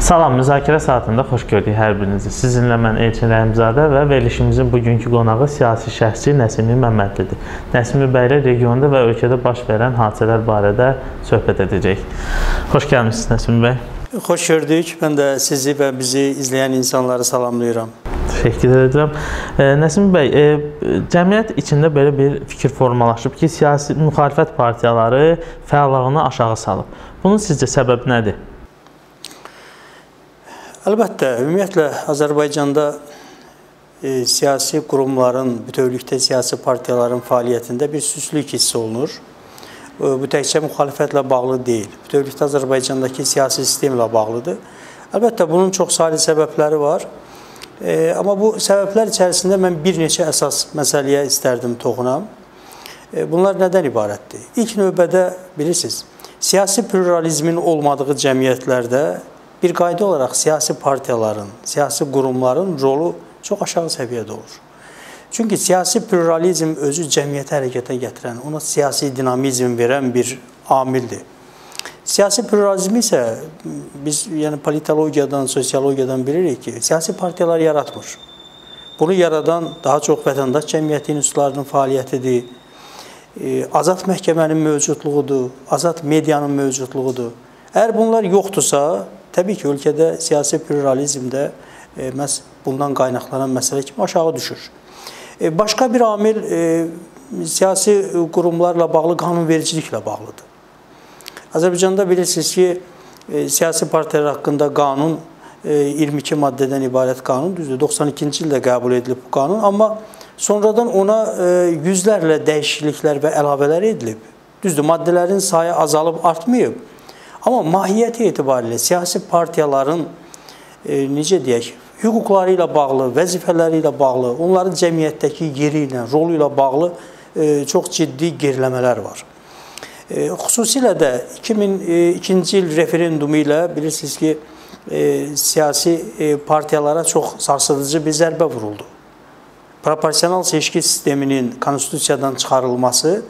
Salam, müzakirə saatında xoş gördük hər birinizi. Sizinlə mən Elçin Rəhimzadə və verilişimizin bugünkü qonağı siyasi şəxsçi Nəsimi Məmmədlidir. Nəsimi bəy ilə regionda və ölkədə baş verən hadisələr barədə söhbət edəcək. Xoş gəlmisiniz Nəsimi bəy. Xoş gördük. Mən də sizi və bizi izləyən insanları salamlayıram. Təşəkkür edirəm. Nəsimi bəy, e, cəmiyyət içində belə bir fikir formalaşıb ki, siyasi müxalifət partiyaları fəallığını aşağı salıb. Bunun sizcə səbəbi nədir? Əlbəttə, ümumiyyətlə Azərbaycanda e, siyasi qurumların, bütövlükdə siyasi partiyaların fəaliyyətində bir süslük hiss olunur. E, bu təkcə müxalifətlə bağlı deyil, bütövlükdə Azərbaycandakı siyasi sistemlə bağlıdır. Əlbəttə, bunun çox saylı səbəbləri var. E, amma bu səbəblər içərisində mən bir neçə əsas məsələyə istərdim toxunam. E, bunlar nədən ibarətdir? İlk növbədə bilirsiniz, siyasi pluralizmin olmadığı cəmiyyətlərdə bir qayda olaraq siyasi partiyaların, siyasi qurumların rolu çox aşağı səviyyədə olur. Çünki siyasi pluralizm özü cəmiyyəti hərəkətə gətirən, ona siyasi dinamizm verən bir amildir. Siyasi pluralizm isə biz yəni politologiyadan, sosiologiyadan bilirik ki, siyasi partiyalar yaratmır. Bunu yaradan daha çox vətəndaş cəmiyyəti institutlarının fəaliyyətidir. Azad məhkəmənin mövcudluğudur, azad medianın mövcudluğudur. Əgər bunlar yoxdursa, Təbii ki, ölkədə siyasi pluralizm də e, məhz bundan qaynaqlanan məsələ kimi aşağı düşür. E, başqa bir amil e, siyasi qurumlarla bağlı qanunvericiliklə bağlıdır. Azərbaycanda bilirsiniz ki, siyasi partiyalar haqqında qanun 22 maddədən ibarət qanun, düzdür, 92-ci ildə qəbul edilib bu qanun, amma sonradan ona yüzlərlə dəyişikliklər və əlavələr edilib. Düzdür, maddələrin sayı azalıb artmayıb. Amma mahiyyəti etibarilə siyasi partiyaların e, necə deyək, hüquqları ilə bağlı, vəzifələri ilə bağlı, onların cəmiyyətdəki yeri ilə, rolu ilə bağlı e, çox ciddi geriləmələr var. E, xüsusilə də 2002-ci il referendumu ilə bilirsiniz ki, e, siyasi e, partiyalara çox sarsıdıcı bir zərbə vuruldu. Proporsional seçki sisteminin konstitusiyadan çıxarılması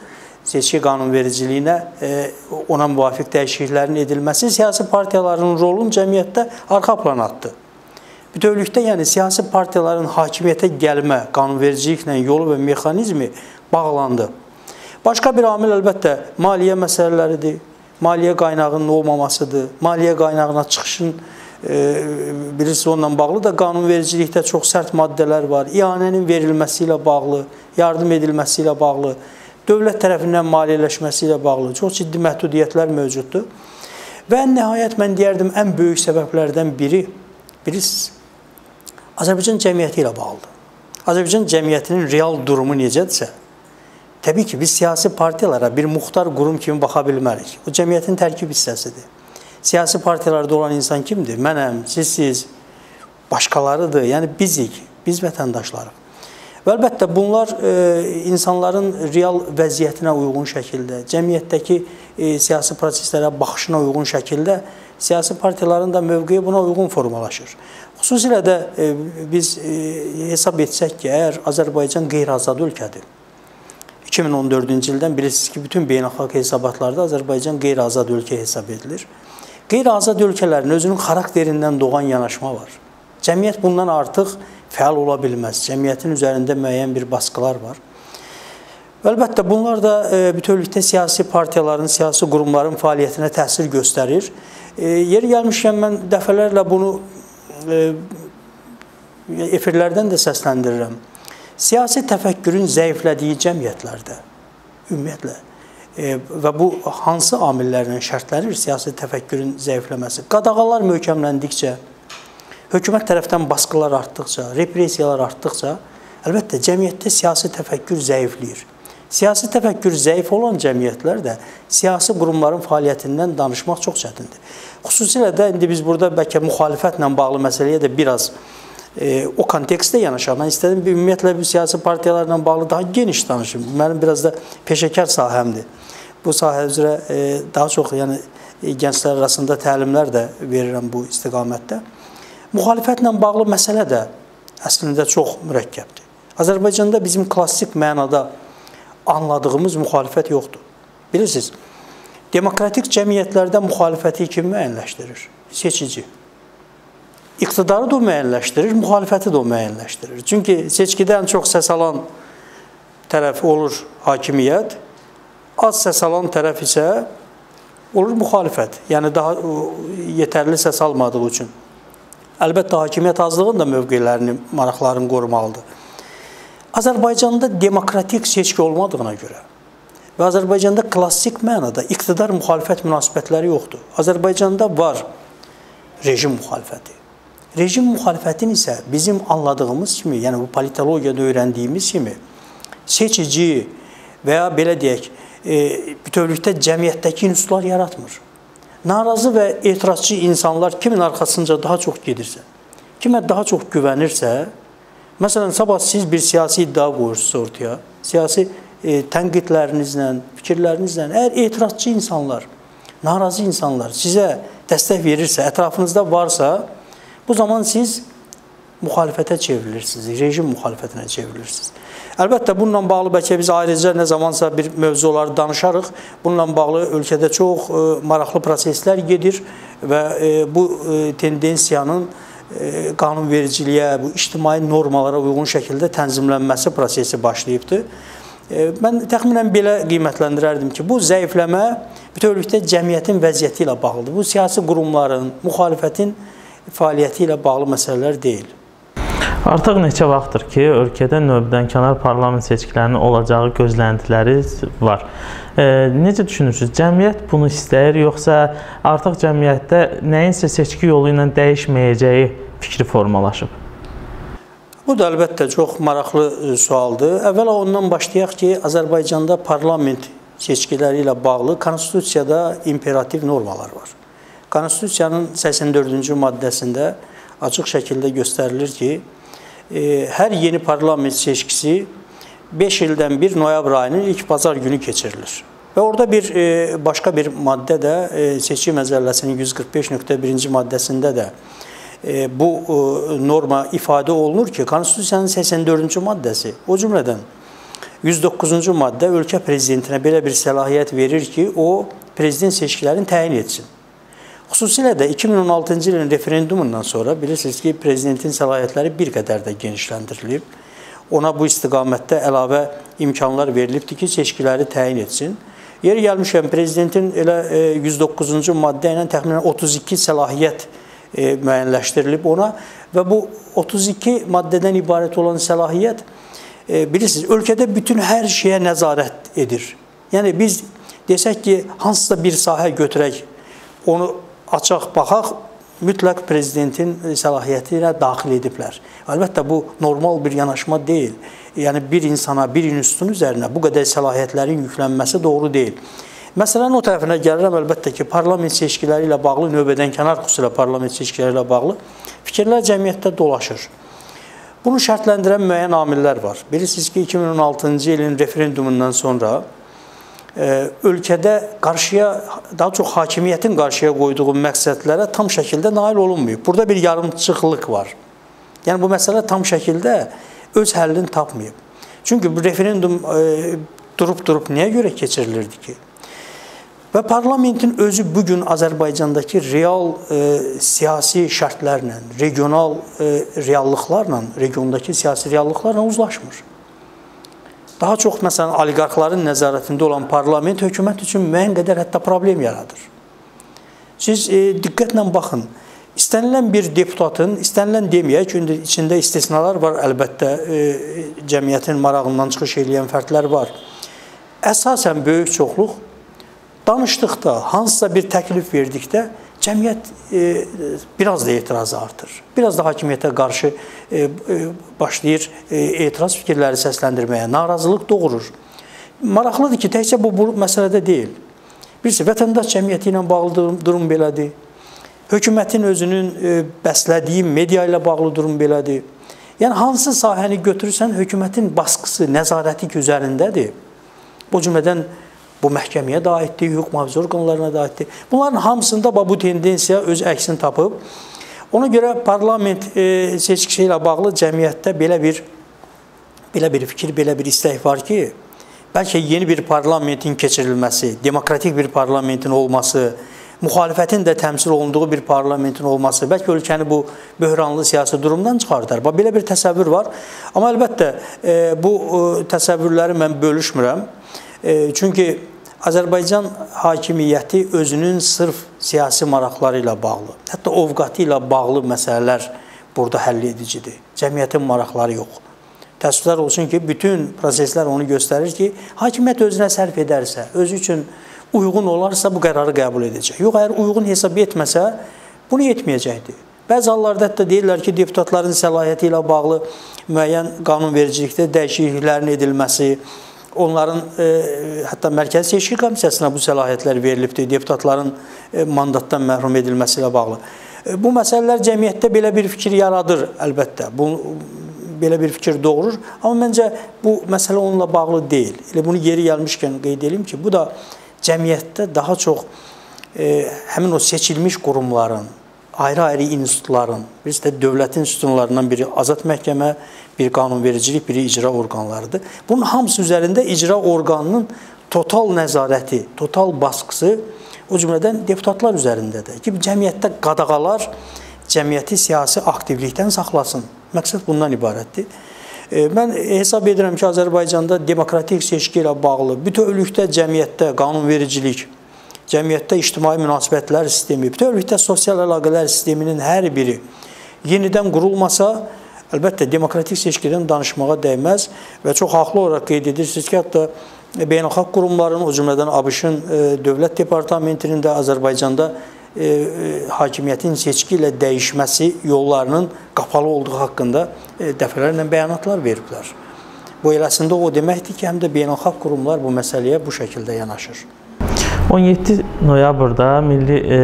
seçki qanunvericiliyinə e, ona müvafiq dəyişikliklərin edilməsi siyasi partiyaların rolunu cəmiyyətdə arxa plana atdı. Bütövlükdə yəni siyasi partiyaların hakimiyyətə gəlmə qanunvericiliklə yolu və mexanizmi bağlandı. Başqa bir amil əlbəttə maliyyə məsələləridir. Maliyyə qaynağının olmamasıdır. Maliyyə qaynağına çıxışın e, bilirsiniz onunla bağlı da qanunvericilikdə çox sərt maddələr var. İanənin verilməsi ilə bağlı, yardım edilməsi ilə bağlı dövlət tərəfindən maliyyələşməsi ilə bağlı çox ciddi məhdudiyyətlər mövcuddur. Və nəhayət mən deyərdim ən böyük səbəblərdən biri bilirsiniz Azərbaycan cəmiyyəti ilə bağlıdır. Azərbaycan cəmiyyətinin real durumu necədirsə, təbii ki, biz siyasi partiyalara bir muxtar qurum kimi baxa bilmərik. O cəmiyyətin tərkib hissəsidir. Siyasi partiyalarda olan insan kimdir? Mənəm, sizsiz, başqalarıdır. Yəni bizik, biz vətəndaşlarıq. Və əlbəttə bunlar e, insanların real vəziyyətinə uyğun şəkildə, cəmiyyətdəki e, siyasi proseslərə baxışına uyğun şəkildə siyasi partiyaların da mövqeyi buna uyğun formalaşır. Xüsusilə də e, biz hesab etsək ki, əgər Azərbaycan qeyri-azad ölkədir. 2014-cü ildən bilirsiniz ki, bütün beynəlxalq hesabatlarda Azərbaycan qeyri-azad ölkə hesab edilir. Qeyri-azad ölkələrin özünün xarakterindən doğan yanaşma var. Cəmiyyət bundan artıq fəal ola bilməz. Cəmiyyətin üzərində müəyyən bir baskılar var. Əlbəttə bunlar da e, bütövlükdə siyasi partiyaların, siyasi qurumların fəaliyyətinə təsir göstərir. E, yeri gəlmişkən mən dəfələrlə bunu e, efirlərdən də səsləndirirəm. Siyasi təfəkkürün zəiflədiyi cəmiyyətlərdə ümumiyyətlə və bu hansı amillərlə şərtlənir siyasi təfəkkürün zəifləməsi? Qadağalar möhkəmləndikcə hökumət tərəfdən baskılar artdıqca, repressiyalar artdıqca, əlbəttə cəmiyyətdə siyasi təfəkkür zəifləyir. Siyasi təfəkkür zəif olan cəmiyyətlər də siyasi qurumların fəaliyyətindən danışmaq çox çətindir. Xüsusilə də indi biz burada bəlkə müxalifətlə bağlı məsələyə də biraz e, o kontekstdə yanaşaq. Mən istədim bir ümumiyyətlə bir siyasi partiyalarla bağlı daha geniş danışım. Mənim biraz da peşəkar sahəmdir. Bu sahə üzrə e, daha çox yəni e, gənclər arasında təlimlər də verirəm bu istiqamətdə. Müxalifətlə bağlı məsələ də əslində çox mürəkkəbdir. Azərbaycanda bizim klassik mənada anladığımız müxalifət yoxdur. Bilirsiniz, demokratik cəmiyyətlərdə müxalifəti kim müəyyənləşdirir? Seçici. iqtidarı da o müəyyənləşdirir, müxalifəti də o müəyyənləşdirir. Çünki seçkidə ən çox səs alan tərəf olur hakimiyyət, az səs alan tərəf isə olur müxalifət. Yəni daha yetərli səs almadığı üçün. Əlbəttə hakimiyyət azlığın da mövqelərini, maraqlarını qorumalıdır. Azərbaycanda demokratik seçki olmadığına görə və Azərbaycanda klassik mənada iqtidar müxalifət münasibətləri yoxdur. Azərbaycanda var rejim müxalifəti. Rejim müxalifətin isə bizim anladığımız kimi, yəni bu politologiyada öyrəndiyimiz kimi seçici və ya belə deyək, e, bütövlükdə cəmiyyətdəki institutlar yaratmır. Narazı və etirazçı insanlar kimin arxasınca daha çox gedirsə, kimə daha çox güvənirsə, məsələn, sabah siz bir siyasi iddia qoyursunuz ortaya, siyasi e, tənqidlərinizlə, fikirlərinizlə, əgər etirazçı insanlar, narazı insanlar sizə dəstək verirsə, ətrafınızda varsa, bu zaman siz müxalifətə çevrilirsiniz, rejim müxalifətinə çevrilirsiniz. Əlbəttə bununla bağlı bəlkə biz ayrıca nə zamansa bir mövzuları danışarıq. Bununla bağlı ölkədə çox e, maraqlı proseslər gedir və e, bu e, tendensiyanın qanunvericiliyə, bu ictimai normalara uyğun şəkildə tənzimlənməsi prosesi başlayıbdı. Mən təxminən belə qiymətləndirərdim ki, bu zəifləmə bütövlükdə cəmiyyətin vəziyyəti ilə bağlıdır. Bu siyasi qurumların, müxalifətin fəaliyyəti ilə bağlı məsələlər deyil. Artıq neçə vaxtdır ki, ölkədə növbədənkənar parlament seçkilərinin olacağı gözləntiləri var. E, necə düşünürsüz? Cəmiyyət bunu istəyir, yoxsa artıq cəmiyyətdə nəyinsə seçki yolu ilə dəyişməyəcəyi fikri formalaşıb? Bu da əlbəttə çox maraqlı e, sualdır. Əvvəla ondan başlayaq ki, Azərbaycanda parlament seçkiləri ilə bağlı konstitusiyada imperativ normalar var. Konstitusiyanın 84-cü maddəsində açıq şəkildə göstərilir ki, hər yeni parlament seçkisi 5 ildən bir noyabr ayının ilk bazar günü keçirilir. Və orada bir e, başqa bir maddə də e, seçki məcəlləsinin 145.1-ci maddəsində də e, bu norma ifadə olunur ki, Konstitusiyanın 84-cü maddəsi, o cümlədən 109-cu maddə ölkə prezidentinə belə bir səlahiyyət verir ki, o prezident seçkilərini təyin etsin. Xüsusilə də 2016-cı ilin referendumundan sonra bilirsiniz ki, prezidentin səlahiyyətləri bir qədər də genişləndirilib. Ona bu istiqamətdə əlavə imkanlar verilibdir ki, seçkiləri təyin etsin. Yeri gəlmişkən prezidentin elə 109-cu e, maddə ilə təxminən 32 səlahiyyət e, müəyyənləşdirilib ona və bu 32 maddədən ibarət olan səlahiyyət e, bilirsiniz, ölkədə bütün hər şeyə nəzarət edir. Yəni biz desək ki, hansısa bir sahə götürək, onu açıq baxaq, mütləq prezidentin səlahiyyəti ilə daxil ediblər. Əlbəttə bu normal bir yanaşma deyil. Yəni bir insana, bir institutun üzərinə bu qədər səlahiyyətlərin yüklənməsi doğru deyil. Məsələnin o tərəfinə gəlirəm əlbəttə ki, parlament seçkiləri ilə bağlı növbədənkənar xüsusilə parlament seçkiləri ilə bağlı fikirlər cəmiyyətdə dolaşır. Bunu şərtləndirən müəyyən amillər var. Bilirsiniz ki, 2016-cı ilin referendumundan sonra ölkədə qarşıya daha çox hakimiyyətin qarşıya qoyduğu məqsədlərə tam şəkildə nail olunmayıb. Burada bir yarımçıqlıq var. Yəni bu məsələ tam şəkildə öz həllini tapmayıb. Çünki bu referendum durub-durub niyə görə keçirilirdi ki? Və parlamentin özü bu gün Azərbaycandakı real e, siyasi şərtlərlə, regional e, reallıqlarla, regiondakı siyasi reallıqlarla uzlaşmır. Daha çox məsələn oliqarxların nəzarətində olan parlament hökumət üçün müəyyən qədər hətta problem yaradır. Siz e, diqqətlə baxın. İstənilən bir deputatın, istənilən deməyək, indi içində istisnalar var əlbəttə, e, cəmiyyətin marağından çıxış edən fərdlər var. Əsasən böyük çoxluq danışdıqda, hansısa bir təklif verdikdə cəmiyyət e, biraz da etirazı artır. Biraz da hakimiyyətə qarşı e, e, başlayır e, etiraz fikirləri səsləndirməyə, narazılıq doğurur. Maraqlıdır ki, təkcə bu, bu məsələdə deyil. Birisi vətəndaş cəmiyyəti ilə bağlı durum, belədir. Hökumətin özünün e, bəslədiyi media ilə bağlı durum belədir. Yəni hansı sahəni götürürsən, hökumətin baskısı, nəzarəti üzərindədir. Bu cümlədən Bu məhkəməyə də aiddir, hüquq mühafizə orqanlarına da aiddir. Bunların hamısında bu tendensiya öz əksini tapıb. Ona görə parlament e, seçkisi ilə bağlı cəmiyyətdə belə bir belə bir fikir, belə bir istək var ki, bəlkə yeni bir parlamentin keçirilməsi, demokratik bir parlamentin olması, müxalifətin də təmsil olunduğu bir parlamentin olması bəlkə ölkəni bu böhranlı siyasi durumdan çıxardar. Bax belə bir təsəvvür var. Amma əlbəttə e, bu e, təsəvvürləri mən bölüşmürəm. Çünki Azərbaycan hakimiyyəti özünün sırf siyasi maraqları ilə bağlı, hətta ovqatı ilə bağlı məsələlər burada həll edicidir. Cəmiyyətin maraqları yox. Təəssüflər olsun ki, bütün proseslər onu göstərir ki, hakimiyyət özünə sərf edərsə, özü üçün uyğun olarsa bu qərarı qəbul edəcək. Yox, əgər uyğun hesab etməsə, bunu etməyəcəkdir. Bəzi hallarda hətta deyirlər ki, deputatların səlahiyyəti ilə bağlı müəyyən qanunvericilikdə dəyişikliklərin edilməsi, onların e, hətta Mərkəzi Seçki Komissiyasına bu səlahiyyətlər verilibdir, deputatların e, mandatdan məhrum edilməsi ilə bağlı. E, bu məsələlər cəmiyyətdə belə bir fikir yaradır əlbəttə. Bu belə bir fikir doğurur, amma məncə bu məsələ onunla bağlı deyil. Elə bunu yeri gəlmişkən qeyd edim ki, bu da cəmiyyətdə daha çox e, həmin o seçilmiş qurumların, ayrı-ayrı institutların, birisi də dövlətin sütunlarından biri Azad Məhkəmə, bir qanunvericilik, biri icra orqanlarıdır. Bunun hamısı üzərində icra orqanının total nəzarəti, total baskısı o cümlədən deputatlar üzərindədir ki, cəmiyyətdə qadağalar cəmiyyəti siyasi aktivlikdən saxlasın. Məqsəd bundan ibarətdir. Mən hesab edirəm ki, Azərbaycanda demokratik seçki ilə bağlı bütövlükdə cəmiyyətdə qanunvericilik, cəmiyyətdə ictimai münasibətlər sistemi, bütövlükdə sosial əlaqələr sisteminin hər biri yenidən qurulmasa, əlbəttə demokratik seçkidən danışmağa dəyməz və çox haqlı olaraq qeyd edirsiniz ki, hətta beynəlxalq qurumların, o cümlədən ABŞ-ın dövlət departamentinin də Azərbaycanda E, e, hakimiyyətin seçki ilə dəyişməsi yollarının qapalı olduğu haqqında e, dəfələrlə bəyanatlar veriblər. Bu eləsində o deməkdir ki, həm də beynəlxalq qurumlar bu məsələyə bu şəkildə yanaşır. 17 noyabrda Milli e,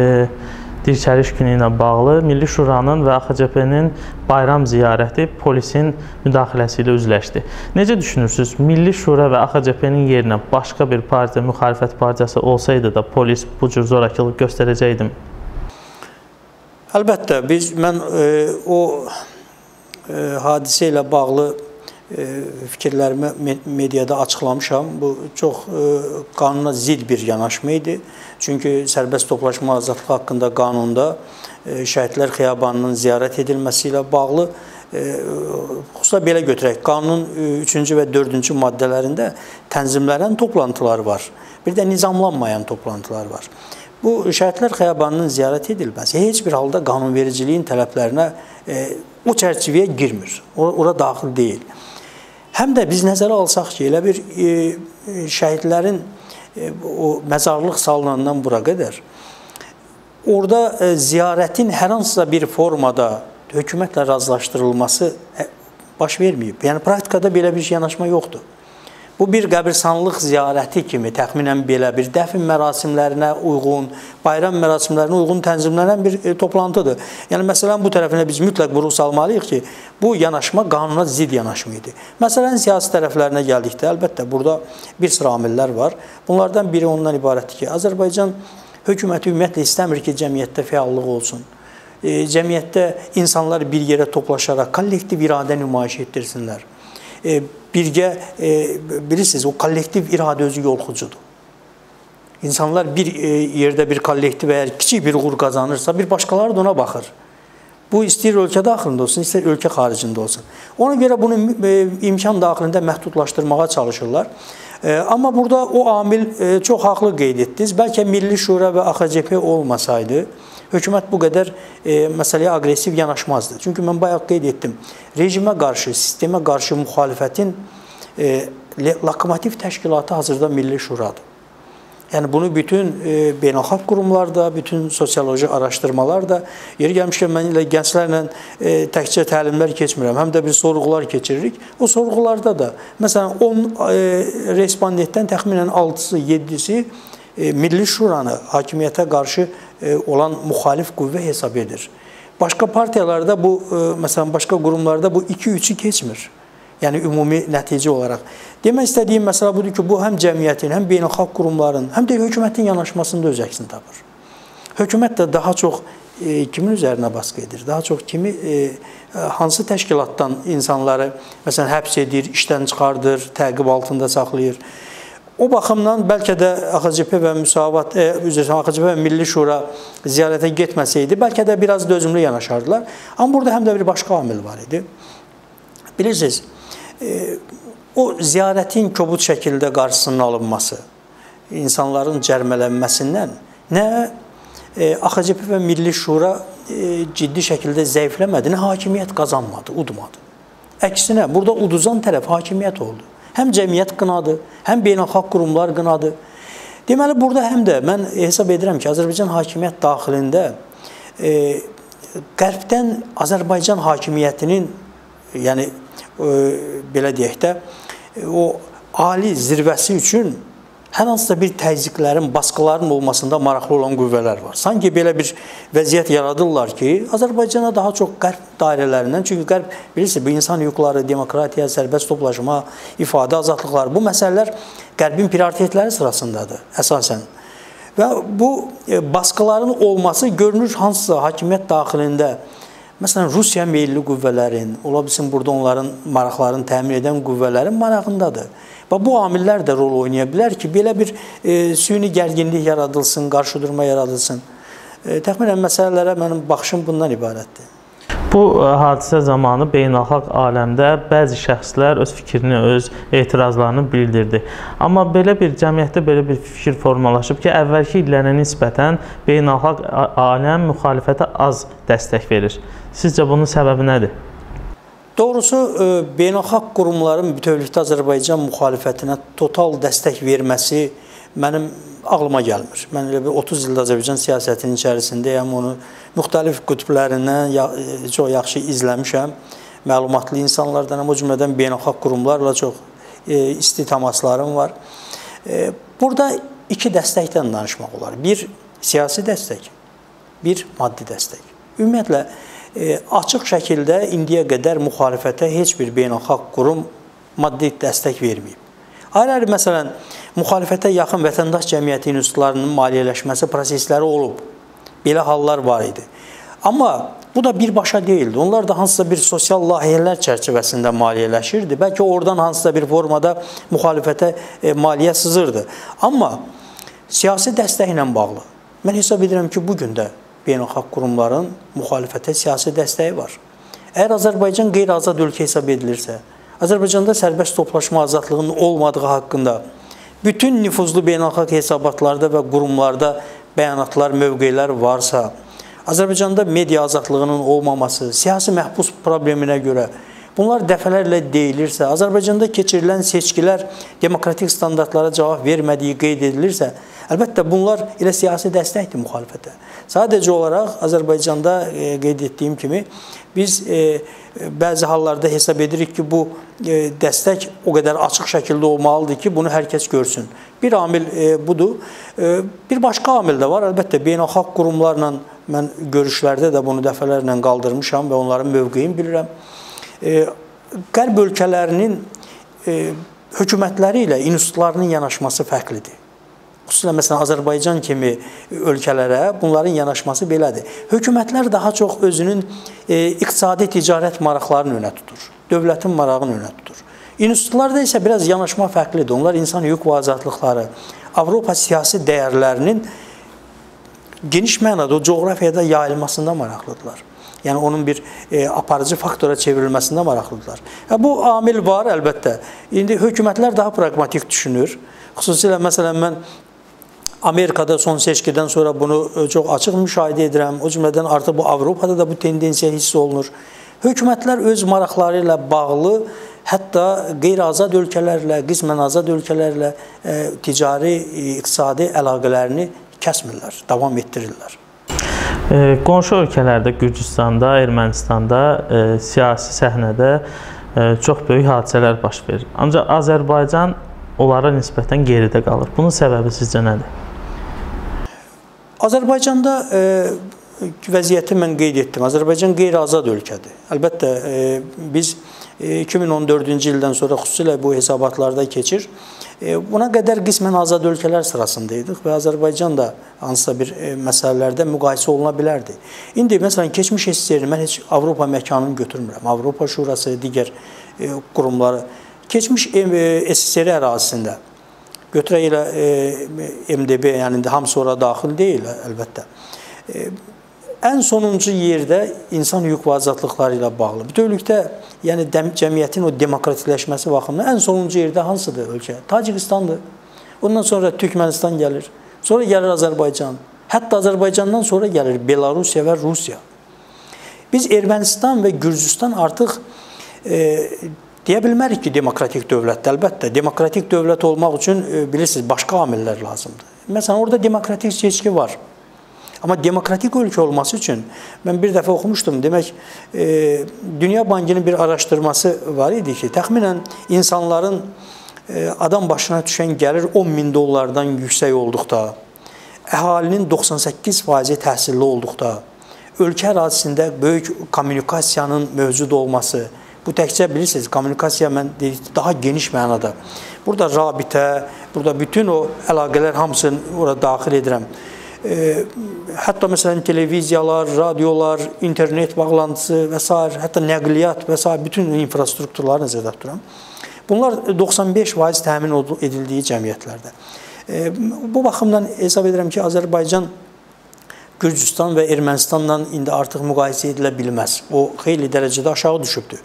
dirçəliş günü ilə bağlı Milli Şuranın və AXCP-nin bayram ziyarəti polisin müdaxiləsi ilə üzləşdi. Necə düşünürsüz? Milli Şura və AXCP-nin yerinə başqa bir partiya, müxalifət partiyası olsaydı da polis bu cür zorakılıq göstərəcəkdi? Əlbəttə, biz mən e, o e, hadisə ilə bağlı fikirlərimi mediada açıqlamışam. Bu çox e, qanuna zidd bir yanaşma idi. Çünki sərbəst toplaşma azadlığı haqqında qanunda e, şəhidlər xiyabanının ziyarət edilməsi ilə bağlı e, xüsusilə belə götürək, qanunun 3-cü və 4-cü maddələrində tənzimlənən toplantılar var. Bir də nizamlanmayan toplantılar var. Bu şəhidlər xiyabanının ziyarət edilməsi heç bir halda qanunvericiliyin tələblərinə e, o çərçivəyə girmir. Ora daxil deyil. Həm də biz nəzərə alsaq ki, elə bir şəhidlərin E, o məzarlıq salınandan bura qədər orada e, ziyarətin hər hansısa bir formada hökumətlə razılaşdırılması e, baş verməyib. Yəni praktikada belə bir yanaşma yoxdur. Bu bir qəbirstanlıq ziyarəti kimi təxminən belə bir dəfn mərasimlərinə uyğun, bayram mərasimlərinə uyğun tənzimlənən bir e, toplantıdır. Yəni məsələn bu tərəfinə biz mütləq vurğu salmalıyıq ki, bu yanaşma qanuna zidd yanaşma idi. Məsələn siyasi tərəflərinə gəldikdə əlbəttə burada bir sıra amillər var. Bunlardan biri ondan ibarətdir ki, Azərbaycan hökuməti ümumiyyətlə istəmir ki, cəmiyyətdə fəallıq olsun. E, cəmiyyətdə insanlar bir yerə toplaşaraq kollektiv iradə nümayiş etdirsinlər. E, birgə e, bilirsiniz o kollektiv iradə özü yolxucudur. İnsanlar bir e, yerdə bir kollektiv əgər kiçik bir uğur qazanırsa, bir başqaları da ona baxır. Bu istəyir ölkə daxilində olsun, istəyir ölkə xaricində olsun. Ona görə bunu imkan daxilində məhdudlaşdırmağa çalışırlar. Amma burada o amil çox haqlı qeyd etdiniz. Bəlkə Milli Şura və AXCP olmasaydı, hökumət bu qədər e, məsələyə aqressiv yanaşmazdı. Çünki mən bayaq qeyd etdim, rejimə qarşı, sistemə qarşı müxalifətin e, lokomotiv təşkilatı hazırda Milli Şuradır. Yəni bunu bütün e, beynəlxalq qurumlarda, bütün sosioloji araşdırmalar da yeri gəlmişkən mən elə gənclərlə e, təkcə təlimlər keçmirəm, həm də bir sorğular keçiririk. O sorğularda da məsələn 10 e, respondentdən təxminən 6-sı, 7-si e, Milli Şuranı hakimiyyətə qarşı olan müxalif qüvvə hesab edir. Başqa partiyalarda bu, e, məsələn, başqa qurumlarda bu 2-3-ü keçmir. Yəni ümumi nəticə olaraq. Demək istədiyim məsələ budur ki, bu həm cəmiyyətin, həm beynəlxalq qurumların, həm də hökumətin yanaşmasında öz əksini tapır. Hökumət də daha çox e, kimin üzərinə baskı edir? Daha çox kimi e, hansı təşkilatdan insanları məsələn həbs edir, işdən çıxardır, təqib altında saxlayır? O baxımdan bəlkə də AXCP və Müsavat, e, üzr AXCP və Milli Şura ziyarətə getməsəydi, bəlkə də biraz dözümlü yanaşardılar. Amma burada həm də bir başqa amil var idi. Bilirsiniz, e, o ziyarətin kobud şəkildə qarşısının alınması, insanların cərmələnməsindən nə e, AXCP və Milli Şura e, ciddi şəkildə zəifləmədi, nə hakimiyyət qazanmadı, udmadı. Əksinə, burada uduzan tərəf hakimiyyət oldu. Həm cəmiyyət qınadı, həm beynəlxalq qurumlar qınadı. Deməli burada həm də mən hesab edirəm ki, Azərbaycan hakimiyyət daxilində e, qərbdən Azərbaycan hakimiyyətinin yəni e, belə deyək də o ali zirvəsi üçün hər hansısa bir təzyiqlərin, baskıların olmasında maraqlı olan qüvvələr var. Sanki belə bir vəziyyət yaradırlar ki, Azərbaycana daha çox qərb dairələrindən, çünki qərb bilirsiniz, bu insan hüquqları, demokratiya, sərbəst toplaşma, ifadə azadlıqları bu məsələlər qərbin prioritetləri sırasındadır əsasən. Və bu e, baskıların olması görünür hansısa hakimiyyət daxilində Məsələn, Rusiya meylli qüvvələrin, ola bilsin burada onların maraqlarını təmin edən qüvvələrin marağındadır. Və bu amillər də rol oynaya bilər ki, belə bir e, süni gərginlik yaradılsın, qarşıdurma yaradılsın. E, təxminən məsələlərə mənim baxışım bundan ibarətdir. Bu e, hadisə zamanı beynəlxalq aləmdə bəzi şəxslər öz fikrini, öz etirazlarını bildirdi. Amma belə bir cəmiyyətdə belə bir fikir formalaşıb ki, əvvəlki illərə nisbətən beynəlxalq aləm müxalifətə az dəstək verir. Sizcə bunun səbəbi nədir? Doğrusu e, beynəlxalq qurumların bütövlükdə Azərbaycan müxalifətinə total dəstək verməsi mənim ağlıma gəlmir. Mən elə bir 30 ildə Azərbaycan siyasətinin içərisindəyəm, onu müxtəlif qütblərindən e, çox yaxşı izləmişəm. Məlumatlı insanlardan, o cümlədən beynəlxalq qurumlarla çox e, isti təmaslarım var. Burada iki dəstəkdən danışmaq olar. Bir siyasi dəstək, bir maddi dəstək. Ümumiyyətlə açıq şəkildə indiyə qədər müxalifətə heç bir beynəlxalq qurum maddi dəstək verməyib. Ayrı-ayrı məsələn, müxalifətə yaxın vətəndaş cəmiyyəti institutlarının maliyyələşməsi prosesləri olub. Belə hallar var idi. Amma bu da birbaşa deyildi. Onlar da hansısa bir sosial layihələr çərçivəsində maliyyələşirdi. Bəlkə oradan hansısa bir formada müxalifətə e, maliyyə sızırdı. Amma siyasi dəstəklə bağlı mən hesab edirəm ki, bu gün də beynəlxalq qurumların müxalifətə siyasi dəstəyi var. Əgər Azərbaycan qeyri-azad ölkə hesab edilirsə, Azərbaycanda sərbəst toplaşma azadlığının olmadığı haqqında bütün nüfuzlu beynəlxalq hesabatlarda və qurumlarda bəyanatlar, mövqelər varsa, Azərbaycanda media azadlığının olmaması, siyasi məhbus probleminə görə bunlar dəfələrlə deyilirsə, Azərbaycanda keçirilən seçkilər demokratik standartlara cavab vermədiyi qeyd edilirsə, əlbəttə bunlar elə siyasi dəstəkdir müxalifətə. Sadəcə olaraq Azərbaycanda e, qeyd etdiyim kimi biz e, bəzi hallarda hesab edirik ki, bu e, dəstək o qədər açıq şəkildə olmalıdır ki, bunu hər kəs görsün. Bir amil budur. Bir başqa amil də var. Əlbəttə beynəlxalq qurumlarla mən görüşlərdə də bunu dəfələrlə qaldırmışam və onların mövqeyini bilirəm. Qərb ölkələrinin hökumətləri ilə institutlarının yanaşması fərqlidir. Xüsusən məsələn Azərbaycan kimi ölkələrə bunların yanaşması belədir. Hökumətlər daha çox özünün e, iqtisadi ticarət maraqlarını önə tutur. Dövlətin marağını önə tutur. İnstitutlarda isə biraz yanaşma fərqlidir. Onlar insan hüquq və azadlıqları, Avropa siyasi dəyərlərinin geniş mənada o coğrafiyada yayılmasında maraqlıdırlar. Yəni onun bir e, aparıcı faktora çevrilməsində maraqlıdırlar. Ya, bu amil var əlbəttə. İndi hökumətlər daha praqmatik düşünür. Xüsusilə məsələn mən Amerikada son seçkidən sonra bunu e, çox açıq müşahidə edirəm. O cümlədən artıq bu Avropada da bu tendensiya hiss olunur. Hökumətlər öz maraqları ilə bağlı hətta qeyri-azad ölkələrlə, qismən azad ölkələrlə e, ticari, e, iqtisadi əlaqələrini kəsmirlər, davam etdirirlər. E, qonşu ölkələrdə, Gürcüstanda, Ermənistanda e, siyasi səhnədə e, çox böyük hadisələr baş verir. Ancaq Azərbaycan onlara nisbətən geridə qalır. Bunun səbəbi sizcə nədir? Azərbaycanda e, vəziyyəti mən qeyd etdim. Azərbaycan qeyri-azad ölkədir. Əlbəttə e, biz e, 2014-cü ildən sonra xüsusilə bu hesabatlarda keçir. E, buna qədər qismən azad ölkələr sırasında idik və Azərbaycan da hansısa bir e, məsələlərdə müqayisə oluna bilərdi. İndi məsələn keçmiş SSR-ni mən heç Avropa məkanını götürmürəm. Avropa Şurası, digər e, qurumları keçmiş e, SSR ərazisində Götürək elə e, MDB, yəni hamısı ora daxil deyil əlbəttə. Ən sonuncu yerdə insan hüquq və azadlıqları ilə bağlı. Bütövlükdə, yəni cəmiyyətin o demokratikləşməsi baxımından ən sonuncu yerdə hansıdır ölkə? Tacikistandır. Ondan sonra Türkmənistan gəlir. Sonra gəlir Azərbaycan. Hətta Azərbaycandan sonra gəlir Belarusiya və Rusiya. Biz Ermənistan və Gürcüstan artıq e, deyə bilmərik ki, demokratik dövlətdir. Əlbəttə, demokratik dövlət olmaq üçün e, bilirsiniz, başqa amillər lazımdır. Məsələn, orada demokratik seçki var. Amma demokratik ölkə olması üçün mən bir dəfə oxumuşdum. Demək, e, Dünya Bankının bir araşdırması var idi ki, təxminən insanların e, adam başına düşən gəlir 10 min dollardan yüksək olduqda, əhalinin 98% təhsilli olduqda, ölkə ərazisində böyük kommunikasiyanın mövcud olması, bu təkcə bilirsiniz, kommunikasiya mən dedik, daha geniş mənada. Burada rabitə, burada bütün o əlaqələr hamısını ora daxil edirəm. E, hətta məsələn televiziyalar, radiolar, internet bağlantısı və s. hətta nəqliyyat və s. bütün infrastrukturları nəzərdə tuturam. Bunlar 95% təmin edildiyi cəmiyyətlərdə. E, bu baxımdan hesab edirəm ki, Azərbaycan Gürcüstan və Ermənistanla indi artıq müqayisə edilə bilməz. O xeyli dərəcədə aşağı düşübdür.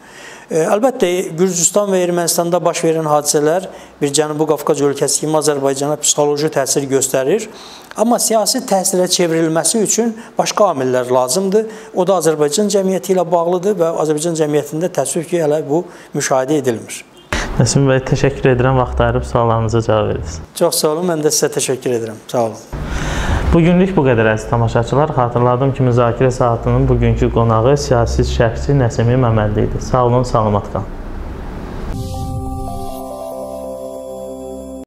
E, əlbəttə Gürcüstan və Ermənistanda baş verən hadisələr bir Cənubi Qafqaz ölkəsi kimi Azərbaycana psixoloji təsir göstərir. Amma siyasi təsirə çevrilməsi üçün başqa amillər lazımdır. O da Azərbaycan cəmiyyəti ilə bağlıdır və Azərbaycan cəmiyyətində təəssüf ki, hələ bu müşahidə edilmir. Nəsim bəy, təşəkkür edirəm vaxt ayırıb suallarımıza cavab verdiniz. Çox sağ olun, mən də sizə təşəkkür edirəm. Sağ olun. Bugünlük bu qədər əziz tamaşaçılar. Xatırladım ki, müzakirə saatının bugünkü qonağı siyasi şəxsi Nəsimi Məmmədi idi. Sağ olun, salamat qalın.